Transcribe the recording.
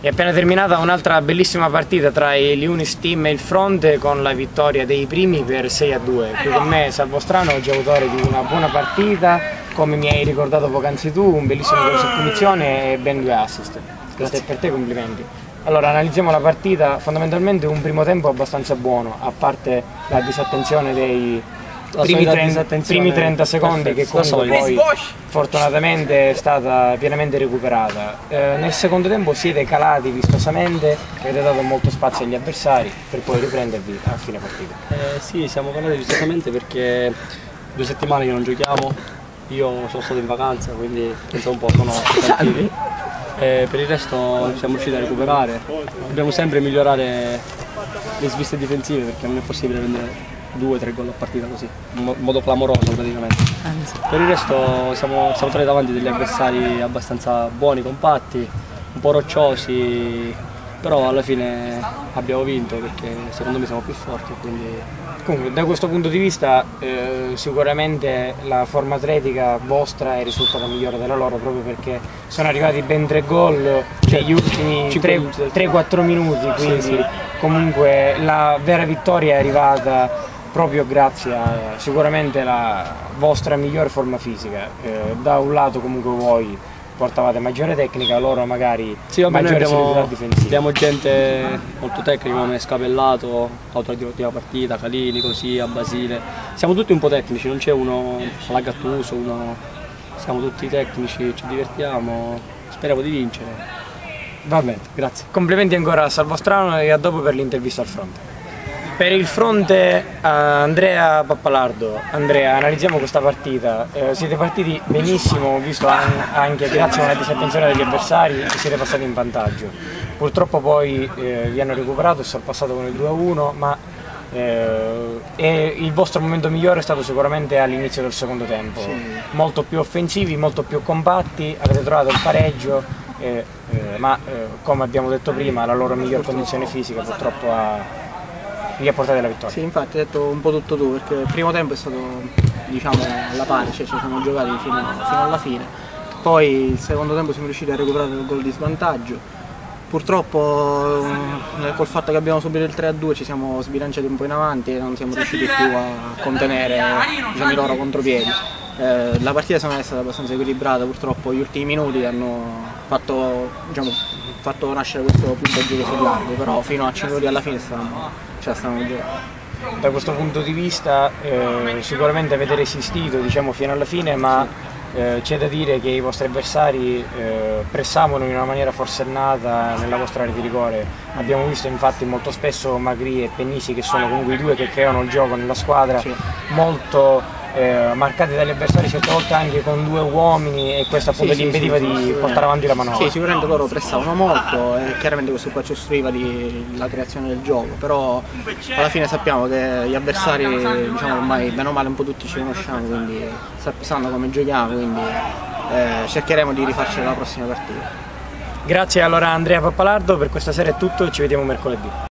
È appena terminata un'altra bellissima partita tra il Liunis Team e il Fronte con la vittoria dei primi per 6 a 2. Qui con me Salvo Strano, autore di una buona partita, come mi hai ricordato poc'anzi tu, un bellissimo gol su punizione e ben due assist. Grazie per te, complimenti. Allora, analizziamo la partita, fondamentalmente un primo tempo abbastanza buono, a parte la disattenzione dei primi 30, primi 30, secondi Perfetto. che comunque poi fortunatamente è stata pienamente recuperata. Eh, nel secondo tempo siete calati vistosamente, avete dato molto spazio agli avversari per poi riprendervi a fine partita. Eh, sì, siamo calati vistosamente perché due settimane che non giochiamo, io sono stato in vacanza quindi penso un po' sono tranquilli. Eh, per il resto siamo riusciti a recuperare, dobbiamo sempre migliorare le sviste difensive perché non è possibile prendere due o tre gol a partita così, in modo clamoroso praticamente. Per il resto siamo, siamo tornati davanti degli avversari abbastanza buoni, compatti, un po' rocciosi, però alla fine abbiamo vinto perché secondo me siamo più forti. Quindi... Comunque da questo punto di vista eh, sicuramente la forma atletica vostra è risultata migliore della loro proprio perché sono arrivati ben tre gol cioè, negli ultimi 3-4 minuti, quindi sì, sì. comunque la vera vittoria è arrivata proprio grazie a sicuramente la vostra migliore forma fisica. Eh, da un lato comunque voi portavate maggiore tecnica, loro magari sì, vabbè, maggiore abbiamo, difensiva. Abbiamo gente molto tecnica come Scapellato, autore di ultima partita, Calini, così, a Basile. Siamo tutti un po' tecnici, non c'è uno alla Gattuso, uno... siamo tutti tecnici, ci divertiamo, speriamo di vincere. Va bene, grazie. Complimenti ancora a Salvostrano e a dopo per l'intervista al fronte. Per il fronte Andrea Pappalardo, Andrea, analizziamo questa partita. Eh, siete partiti benissimo, ho visto anche grazie a una disattenzione degli avversari che siete passati in vantaggio. Purtroppo poi eh, vi hanno recuperato e sorpassato con il 2-1, ma eh, il vostro momento migliore è stato sicuramente all'inizio del secondo tempo. Sì. Molto più offensivi, molto più compatti, avete trovato il pareggio, eh, eh, ma eh, come abbiamo detto prima la loro miglior condizione fisica purtroppo ha vi ha portato alla vittoria. Sì, infatti hai detto un po' tutto tu, perché il primo tempo è stato diciamo alla pari, cioè ci siamo giocati fino, fino alla fine. Poi il secondo tempo siamo riusciti a recuperare il gol di svantaggio. Purtroppo eh, col fatto che abbiamo subito il 3-2 ci siamo sbilanciati un po' in avanti e non siamo riusciti più a contenere diciamo, i loro contropiedi. Eh, la partita secondo me è stata abbastanza equilibrata, purtroppo gli ultimi minuti hanno fatto, diciamo, fatto nascere questo gioco sul largo, però fino a 5 minuti alla fine stavamo, cioè stavamo giocando. Da questo punto di vista eh, sicuramente avete resistito diciamo, fino alla fine, ma eh, c'è da dire che i vostri avversari eh, pressavano in una maniera forsennata nella vostra area di rigore. Abbiamo visto infatti molto spesso Magri e Pennisi che sono comunque i due che creano il gioco nella squadra, molto eh, marcati dagli avversari certe volte anche con due uomini e questo appunto sì, gli impediva sì, di portare avanti la manovra. Sì, sicuramente loro pressavano molto e chiaramente questo qua ci ostruiva la creazione del gioco, però alla fine sappiamo che gli avversari diciamo ormai bene o male un po' tutti ci conosciamo, quindi sanno come giochiamo, quindi eh, cercheremo di rifarci la prossima partita. Grazie allora Andrea Pappalardo, per questa sera è tutto ci vediamo mercoledì.